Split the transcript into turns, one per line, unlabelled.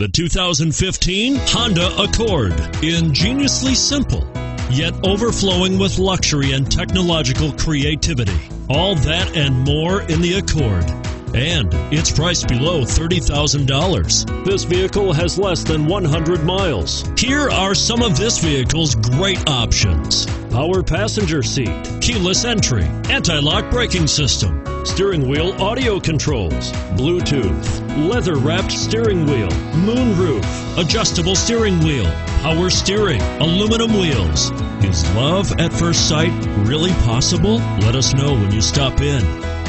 The 2015 Honda Accord. Ingeniously simple, yet overflowing with luxury and technological creativity. All that and more in the Accord. And it's priced below $30,000. This vehicle has less than 100 miles. Here are some of this vehicle's great options power passenger seat, keyless entry, anti lock braking system steering wheel audio controls, Bluetooth, leather wrapped steering wheel, moonroof, adjustable steering wheel, power steering, aluminum wheels. Is love at first sight really possible? Let us know when you stop in.